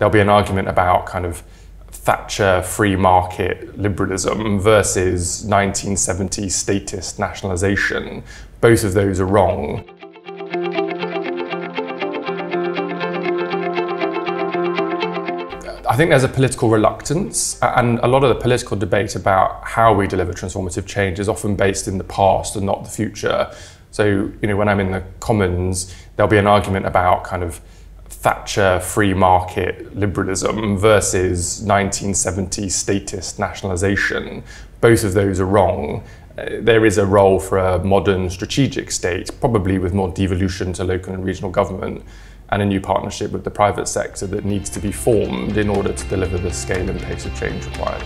there'll be an argument about kind of Thatcher free market liberalism versus 1970 statist nationalisation. Both of those are wrong. I think there's a political reluctance, and a lot of the political debate about how we deliver transformative change is often based in the past and not the future. So, you know, when I'm in the Commons, there'll be an argument about kind of Thatcher free market liberalism versus 1970 statist nationalisation. Both of those are wrong. Uh, there is a role for a modern strategic state, probably with more devolution to local and regional government and a new partnership with the private sector that needs to be formed in order to deliver the scale and pace of change required.